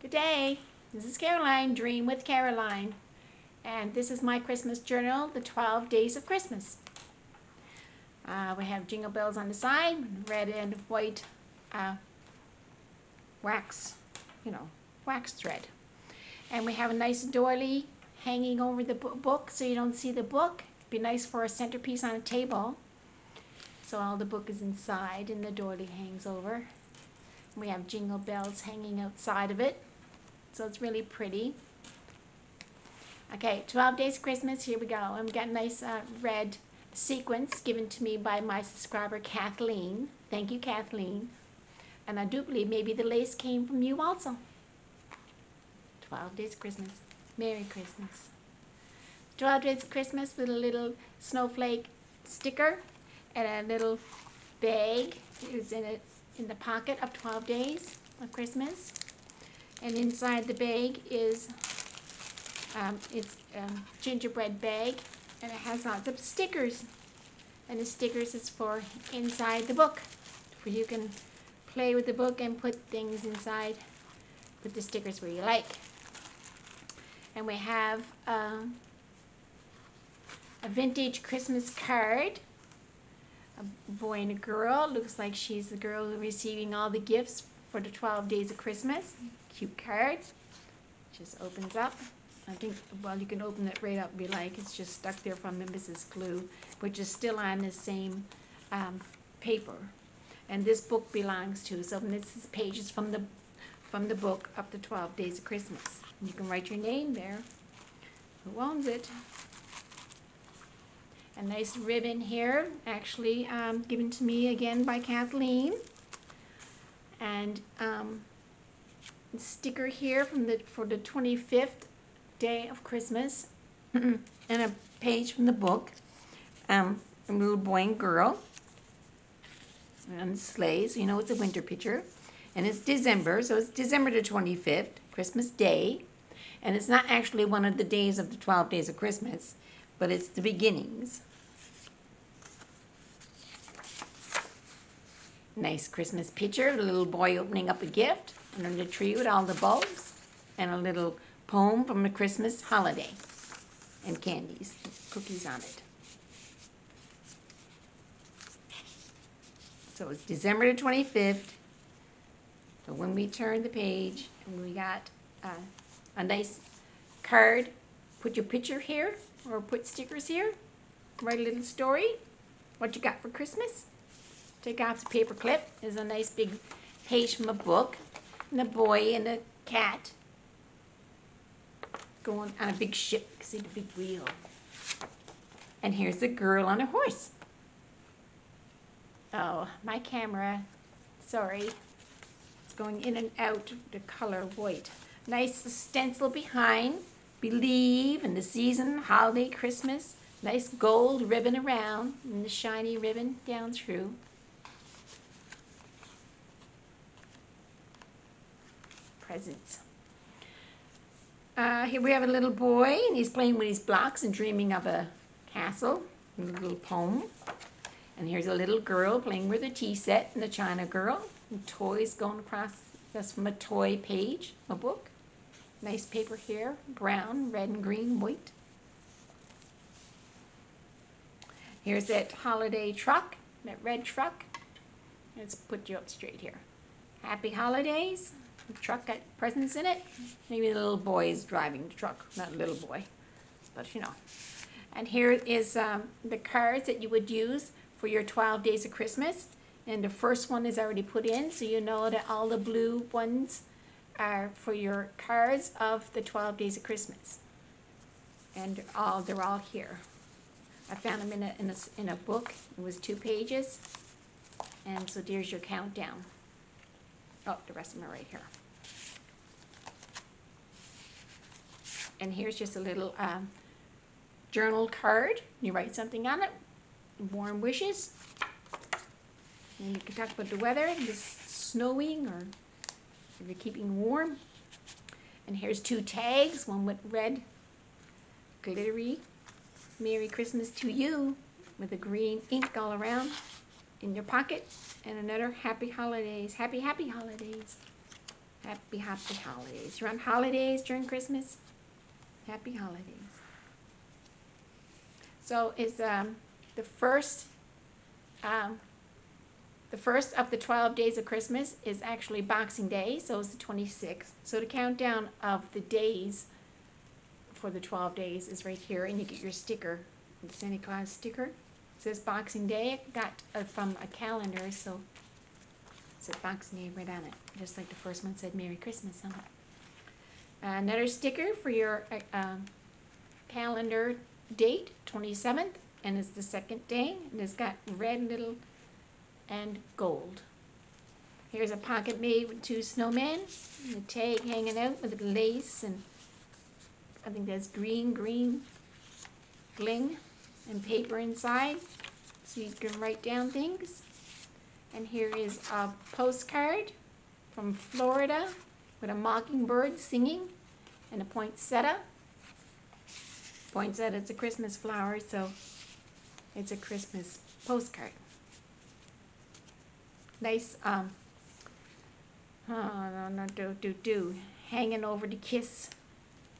Good day. This is Caroline, Dream with Caroline. And this is my Christmas journal, The 12 Days of Christmas. Uh, we have jingle bells on the side, red and white uh, wax, you know, wax thread. And we have a nice doily hanging over the book so you don't see the book. It'd be nice for a centerpiece on a table. So all the book is inside and the doily hangs over. We have jingle bells hanging outside of it. So it's really pretty. Okay, 12 Days Christmas, here we go. Got a nice uh, red sequence given to me by my subscriber Kathleen. Thank you, Kathleen. And I do believe maybe the lace came from you also. 12 Days Christmas. Merry Christmas. 12 Days Christmas with a little snowflake sticker and a little bag is in it in the pocket of 12 days of Christmas. And inside the bag is um, it's a gingerbread bag and it has lots of stickers. And the stickers is for inside the book. Where you can play with the book and put things inside. Put the stickers where you like. And we have um, a vintage Christmas card a boy and a girl. Looks like she's the girl receiving all the gifts for the 12 days of Christmas. Cute cards. Just opens up. I think, well, you can open it right up you like. It's just stuck there from the Mrs. Glue, which is still on the same um, paper. And this book belongs to, so this is pages from the, from the book up to 12 Days of Christmas. You can write your name there. Who owns it? a nice ribbon here, actually um, given to me again by Kathleen. And um, sticker here from the for the 25th day of Christmas, and a page from the book. Um, a little boy and girl and sleighs. You know, it's a winter picture. And it's December, so it's December the 25th, Christmas Day. And it's not actually one of the days of the 12 days of Christmas, but it's the beginnings. Nice Christmas picture, a little boy opening up a gift under the tree with all the bulbs, and a little poem from the Christmas holiday, and candies, cookies on it. So it's December the 25th. So when we turn the page, and we got uh, a nice card, put your picture here, or put stickers here, write a little story, what you got for Christmas. Take off the paper clip. There's a nice big page from a book. And a boy and a cat going on a big ship. See the big wheel. And here's a girl on a horse. Oh, my camera. Sorry. It's going in and out the color white. Nice stencil behind. Believe in the season, holiday, Christmas. Nice gold ribbon around and the shiny ribbon down through. Uh, here we have a little boy, and he's playing with his blocks and dreaming of a castle, a little poem. And here's a little girl playing with a tea set and a china girl. And toys going across, that's from a toy page, a book. Nice paper here, brown, red and green, white. Here's that holiday truck, that red truck. Let's put you up straight here. Happy holidays. The truck got presents in it. Maybe the little boy is driving the truck, not little boy, but you know. And here is um, the cards that you would use for your 12 days of Christmas. And the first one is already put in, so you know that all the blue ones are for your cards of the 12 days of Christmas. And all they're all here. I found them in a, in a, in a book. It was two pages. And so there's your countdown. Oh, the rest of them are right here. And here's just a little um, journal card. You write something on it. Warm wishes. And you can talk about the weather, just snowing or if you're keeping warm. And here's two tags, one with red glittery Merry Christmas to you with a green ink all around in your pocket and another happy holidays. Happy, happy holidays. Happy, happy holidays. You're on holidays during Christmas? Happy holidays. So is um, the first, um, the first of the 12 days of Christmas is actually Boxing Day, so it's the 26th. So the countdown of the days for the 12 days is right here, and you get your sticker, the Santa Claus sticker. It says Boxing Day. Got uh, from a calendar, so it says Boxing Day right on it, just like the first one said Merry Christmas on it. Another sticker for your uh, calendar date, 27th, and it's the second day, and it's got red little and gold. Here's a pocket made with two snowmen, a tag hanging out with lace and I think that's green, green bling and paper inside so you can write down things. And here is a postcard from Florida with a mockingbird singing and a poinsettia. Poinsettia, it's a Christmas flower, so it's a Christmas postcard. Nice, um, oh, no, no, do, do, do, hanging over to kiss.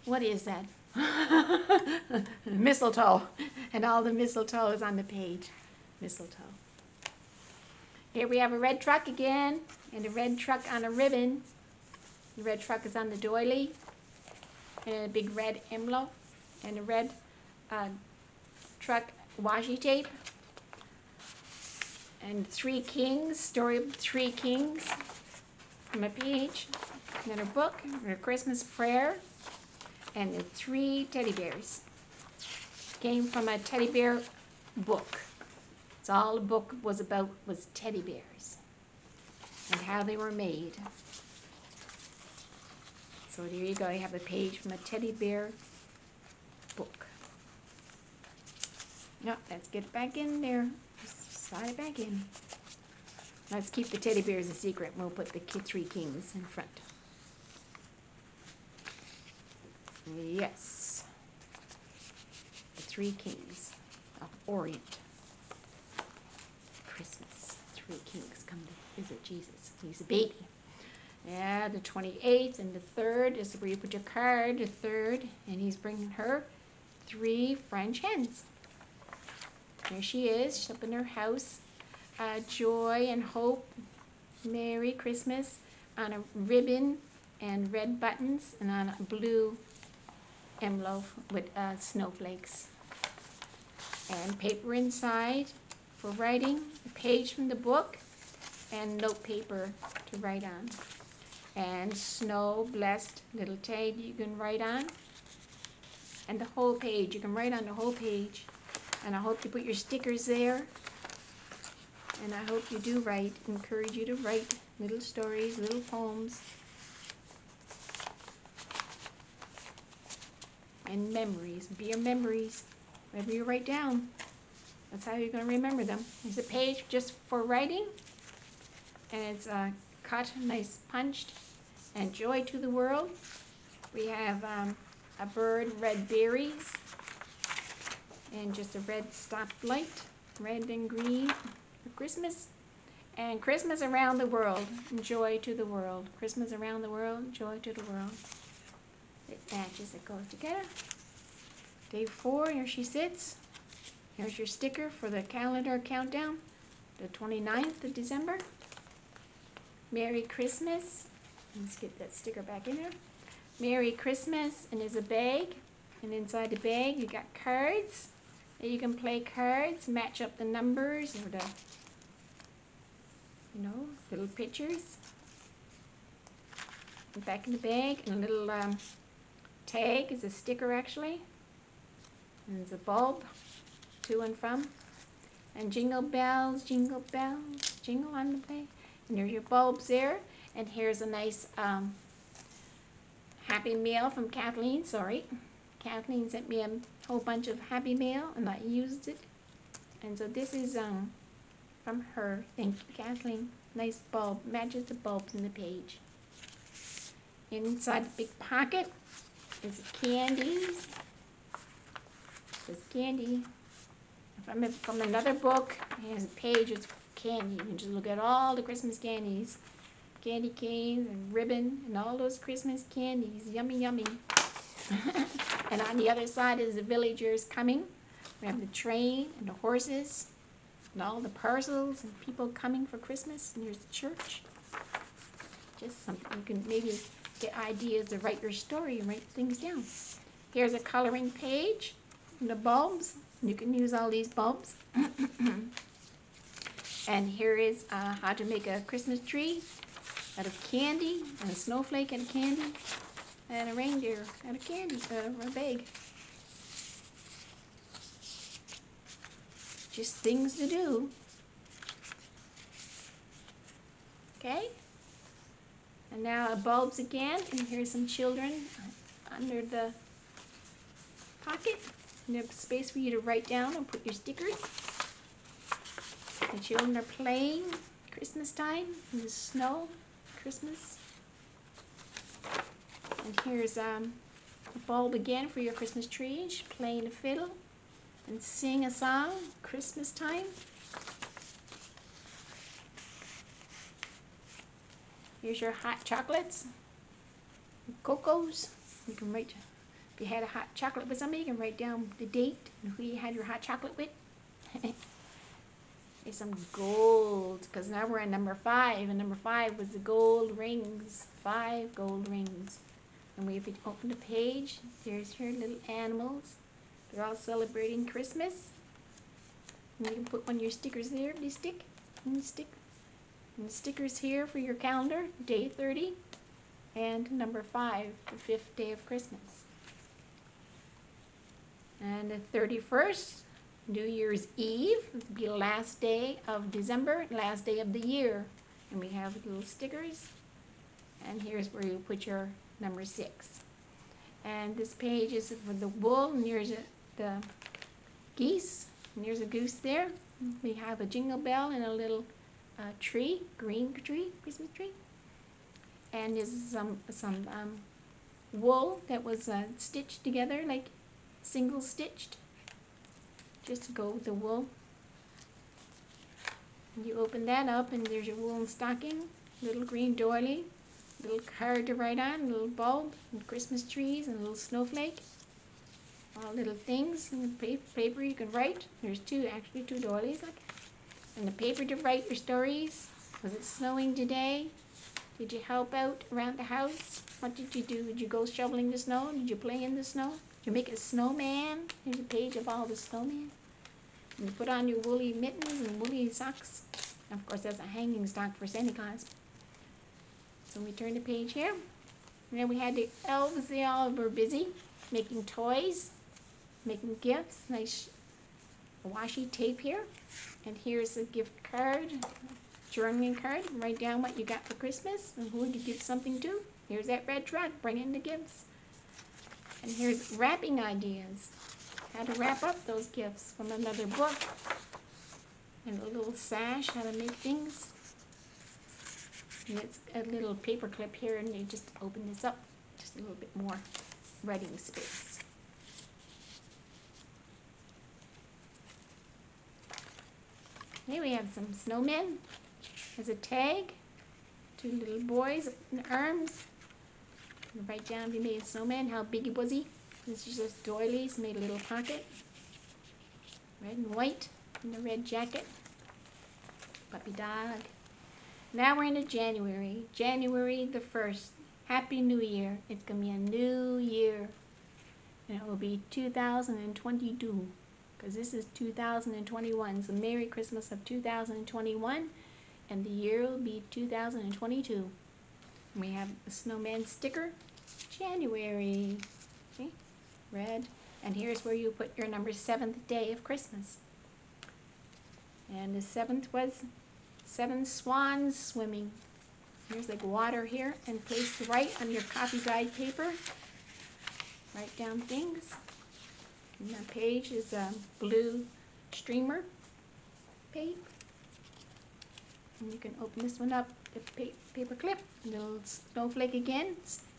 What is that? mistletoe. And all the mistletoe is on the page. Mistletoe. Here we have a red truck again, and a red truck on a ribbon. The red truck is on the doily, and a big red envelope, and a red uh, truck washi tape. And three kings, story of three kings from a page. And a book, and a Christmas prayer, and the three teddy bears. Came from a teddy bear book. It's all the book was about was teddy bears and how they were made. So there you go. You have a page from a teddy bear book. No, let's get it back in there. Slide it back in. Let's keep the teddy bears a secret. We'll put the three kings in front. Yes. The three kings of Orient. Christmas. Three kings come to visit Jesus. He's a baby. Yeah, the 28th and the 3rd is where you put your card, the 3rd, and he's bringing her three French hens. There she is. She's up in her house. Uh, joy and hope. Merry Christmas on a ribbon and red buttons and on a blue envelope with uh, snowflakes. And paper inside for writing, a page from the book, and note paper to write on. And snow blessed little tag you can write on. And the whole page, you can write on the whole page. And I hope you put your stickers there. And I hope you do write, encourage you to write little stories, little poems. and memories. Be your memories. Whatever you write down, that's how you're going to remember them. There's a page just for writing, and it's uh, cut, nice punched, and joy to the world. We have um, a bird, red berries, and just a red stoplight, red and green for Christmas. And Christmas around the world, joy to the world. Christmas around the world, joy to the world. It matches, it goes together. Day four, here she sits. Here's your sticker for the calendar countdown, the 29th of December. Merry Christmas. Let's get that sticker back in there. Merry Christmas, and there's a bag. And inside the bag, you got cards. You can play cards, match up the numbers or the, you know, little pictures. And back in the bag, and a little um, tag is a sticker actually. And there's a bulb to and from. And jingle bells, jingle bells, jingle on the way. And there's your bulbs there. And here's a nice um, happy mail from Kathleen, sorry. Kathleen sent me a whole bunch of happy mail and I used it. And so this is um, from her. Thank you, Kathleen. Nice bulb, matches the bulbs in the page. Inside the big pocket is candies. There's candy. From, from another book, here's a page with candy. You can just look at all the Christmas candies. Candy canes and ribbon and all those Christmas candies. Yummy, yummy. and on the other side is the villagers coming. We have the train and the horses and all the parcels and people coming for Christmas. And there's the church. Just something you can maybe get ideas to write your story and write things down. Here's a coloring page and the bulbs. You can use all these bulbs. and here is uh, how to make a Christmas tree out of candy and a snowflake and a candy and a reindeer and a candy, uh, a bag. Just things to do. Okay? And now bulbs again, and here's some children under the pocket. And there's space for you to write down and put your stickers. The children are playing Christmas time in the snow, Christmas. And here's um, a bulb again for your Christmas tree. She's playing the fiddle and sing a song, Christmas time. Here's your hot chocolates, cocos. You can write, if you had a hot chocolate with somebody, you can write down the date and who you had your hot chocolate with. There's some gold, because now we're on number five, and number five was the gold rings. Five gold rings. And we, if you open the page, there's your little animals. They're all celebrating Christmas. And you can put one of your stickers there. You stick? And you stick. And the stickers here for your calendar, day 30. And number 5, the fifth day of Christmas. And the 31st, New Year's Eve, be the last day of December, last day of the year. And we have little stickers. And here's where you put your number 6. And this page is for the wool, and here's the geese, and there's a goose there. We have a jingle bell and a little uh, tree, green tree, Christmas tree. And there's some some um, wool that was uh, stitched together, like single stitched, just go with the wool. You open that up, and there's your woolen stocking, little green doily, little card to write on, little bulb, and Christmas trees, and a little snowflake. All little things and paper you can write. There's two, actually two doilies. Like, and the paper to write your stories. Was it snowing today? Did you help out around the house? What did you do? Did you go shoveling the snow? Did you play in the snow? Did you make a snowman? Here's a page of all the snowman. You put on your woolly mittens and woolly socks. And of course, that's a hanging stock for Santa Claus. So we turn the page here. And then we had the elves, they all were busy making toys, making gifts. Nice washi tape here. And here's a gift card, journaling card. Write down what you got for Christmas and who you give something to. Here's that red truck, bring in the gifts. And here's wrapping ideas. How to wrap up those gifts from another book. And a little sash, how to make things. And it's a little paper clip here, and you just open this up, just a little bit more writing space. Here we have some snowmen. There's a tag, two little boys in arms. write down if you made a snowman, how big was he. This is just doilies, made a little pocket. Red and white in the red jacket. Puppy dog. Now we're into January. January the 1st. Happy New Year. It's going to be a new year. And it will be 2022. Because this is 2021. So Merry Christmas of 2021. And the year will be 2022. And we have a snowman sticker. January. Red. And here's where you put your number seventh day of Christmas. And the seventh was seven swans swimming. There's like water here and place write on your copy guide paper. Write down things. And page is a blue streamer page. And you can open this one up, the pa paper clip, little snowflake again,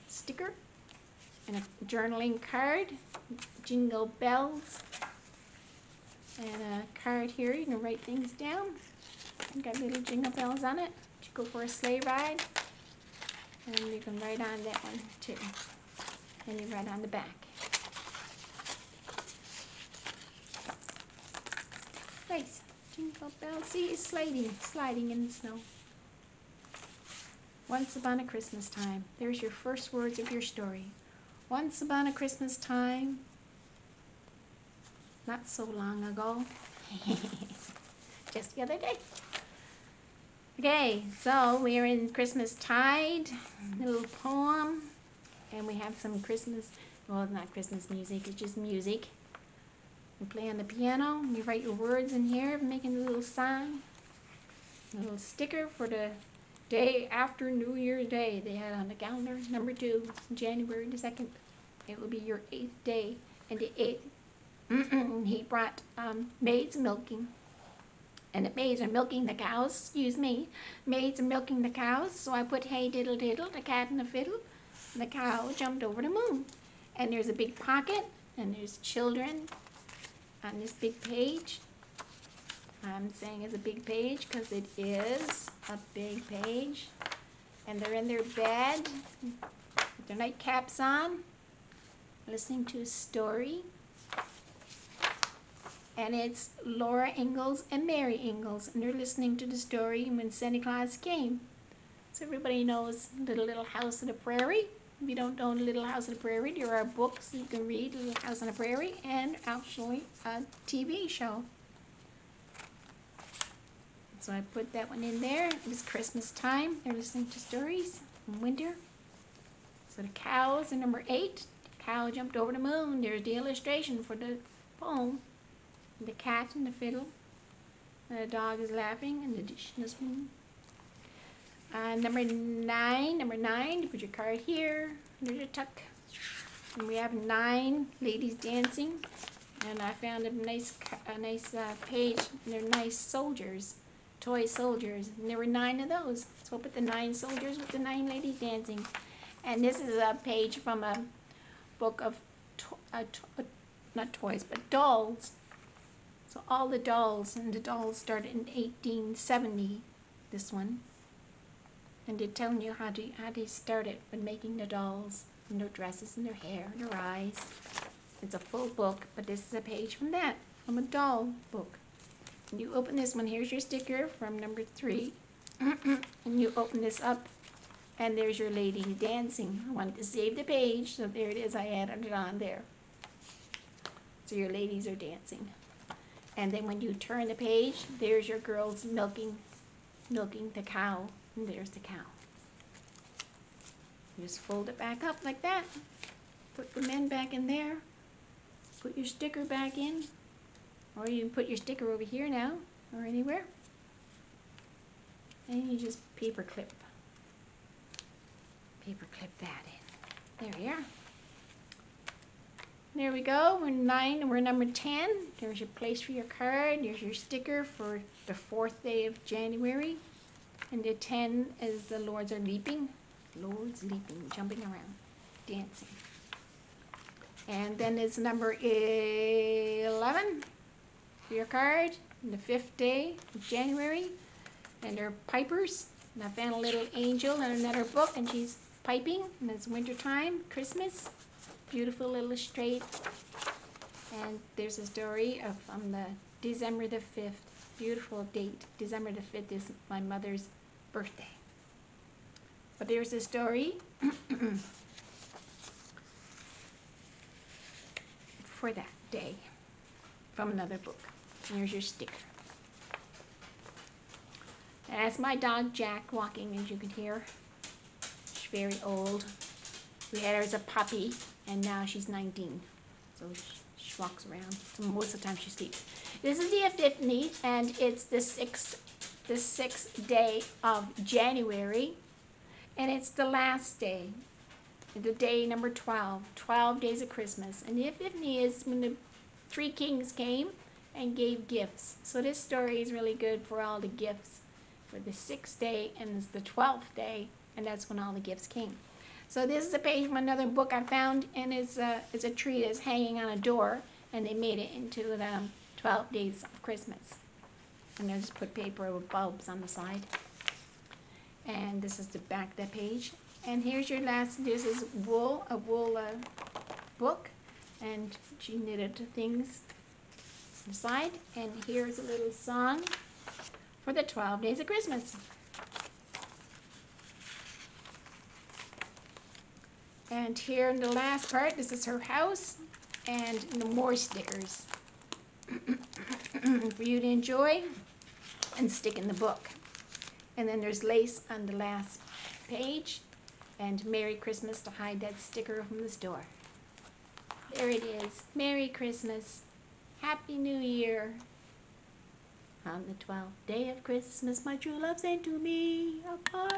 sticker, and a journaling card, jingle bells, and a card here, you can write things down. Got little jingle bells on it. To go for a sleigh ride. And you can write on that one too. And you write on the back. Nice. Jingle bells. See, it's sliding, sliding in the snow. Once upon a Christmas time. There's your first words of your story. Once upon a Christmas time. Not so long ago. Just the other day. Okay, so we're in Christmas Tide, little poem, and we have some Christmas, well, not Christmas music, it's just music. You play on the piano, you write your words in here, making a little song. A little sticker for the day after New Year's Day they had on the calendar, number two, January the 2nd. It will be your eighth day, and the eighth, he brought um, maids milking and the maids are milking the cows, excuse me, maids are milking the cows, so I put hey diddle diddle, the cat and the fiddle, the cow jumped over the moon. And there's a big pocket, and there's children on this big page. I'm saying it's a big page because it is a big page. And they're in their bed with their nightcaps on, listening to a story and it's Laura Ingalls and Mary Ingalls, and they're listening to the story when Santa Claus came. So everybody knows Little Little House on the Prairie. If you don't know Little House on the Prairie, there are books you can read, Little House on the Prairie, and actually a TV show. So I put that one in there. It was Christmas time. They're listening to stories in winter. So the cows are number eight. The cow jumped over the moon. There's the illustration for the poem the cat and the fiddle. The dog is laughing and the dish is spoon. Uh, number nine, number nine, put your card here, under the tuck. And we have nine ladies dancing. And I found a nice, a nice uh, page. They're nice soldiers, toy soldiers. And there were nine of those. So put the nine soldiers with the nine ladies dancing. And this is a page from a book of, to to not toys, but dolls so all the dolls, and the dolls started in 1870, this one. And they're telling you how to how they started with making the dolls and their dresses and their hair and their eyes. It's a full book, but this is a page from that, from a doll book. You open this one, here's your sticker from number three. Mm-hmm. and you open this up, and there's your lady dancing. I wanted to save the page, so there it is, I added it on there. So your ladies are dancing. And then when you turn the page, there's your girls milking, milking the cow, and there's the cow. You just fold it back up like that. Put the men back in there. Put your sticker back in. Or you can put your sticker over here now, or anywhere. And you just paper clip. Paper clip that in. There we are. There we go. We're nine. We're number 10. There's your place for your card. There's your sticker for the fourth day of January. And the 10 is the Lords are leaping. Lords leaping, jumping around, dancing. And then it's number 11 for your card. on The fifth day of January. And they're pipers. And I found a little angel in another book, and she's piping. And it's wintertime, Christmas beautiful illustrate. And there's a story of on the December the 5th, beautiful date. December the 5th is my mother's birthday. But there's a story for that day from another book. Here's your sticker. That's my dog Jack walking, as you can hear. She's very old. We had her as a puppy and now she's 19. So she, she walks around. So most of the time she sleeps. This is the Epiphany, and it's the sixth, the sixth day of January, and it's the last day, the day number 12, 12 days of Christmas. And the Epiphany is when the three kings came and gave gifts. So this story is really good for all the gifts for the sixth day and it's the 12th day, and that's when all the gifts came. So this is a page from another book I found, and it's a, it's a tree that's hanging on a door, and they made it into the 12 Days of Christmas. And they just put paper with bulbs on the side. And this is the back of the page. And here's your last, this is wool, a wool uh, book. And she knitted things inside. And here's a little song for the 12 days of Christmas. And here in the last part, this is her house and the more stickers for you to enjoy and stick in the book. And then there's lace on the last page and Merry Christmas to hide that sticker from the store. There it is. Merry Christmas. Happy New Year. On the twelfth day of Christmas, my true love sent to me a part.